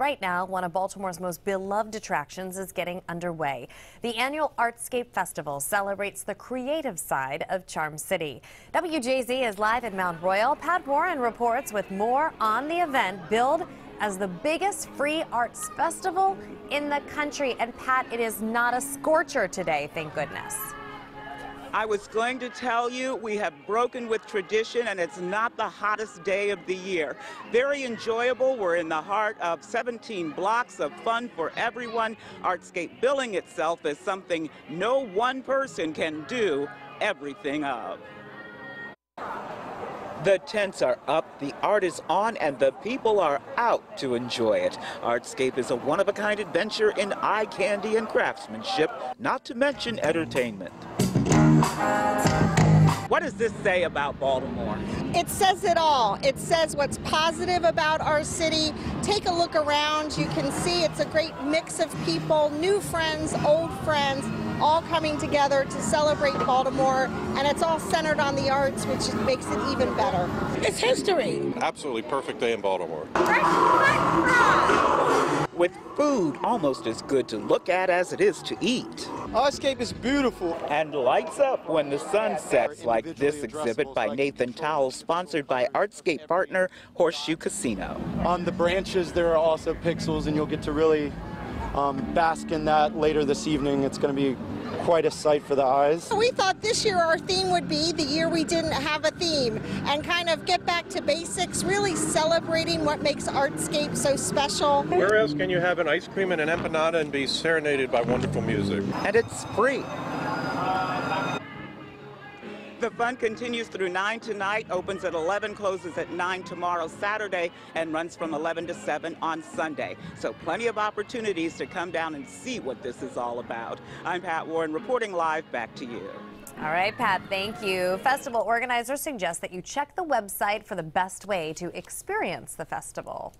Right now, one of Baltimore's most beloved attractions is getting underway. The annual Artscape Festival celebrates the creative side of Charm City. WJZ is live in Mount Royal. Pat Warren reports with more on the event billed as the biggest free arts festival in the country. And Pat, it is not a scorcher today, thank goodness. I was going to tell you we have broken with tradition and it's not the hottest day of the year. Very enjoyable. We're in the heart of 17 blocks of fun for everyone. Artscape billing itself as something no one person can do everything of. The tents are up, the art is on, and the people are out to enjoy it. Artscape is a one-of-a-kind adventure in eye candy and craftsmanship, not to mention entertainment. What does this say about Baltimore? It says it all. It says what's positive about our city. Take a look around. You can see it's a great mix of people, new friends, old friends, all coming together to celebrate Baltimore. And it's all centered on the arts, which makes it even better. It's history. Absolutely perfect day in Baltimore. With food almost as good to look at as it is to eat. Artscape is beautiful. And lights up when the sun sets, like this exhibit by Nathan Towle, sponsored by Artscape partner Horseshoe Casino. On the branches, there are also pixels, and you'll get to really um, bask in that later this evening. It's going to be quite a sight for the eyes. We thought this year our theme would be the year we didn't have a theme and kind of get back to basics, really celebrating what makes Artscape so special. Where else can you have an ice cream and an empanada and be serenaded by wonderful music? And it's free. The fun continues through 9 tonight, opens at 11, closes at 9 tomorrow, Saturday, and runs from 11 to 7 on Sunday. So plenty of opportunities to come down and see what this is all about. I'm Pat Warren reporting live. Back to you. All right, Pat, thank you. Festival organizers suggest that you check the website for the best way to experience the festival.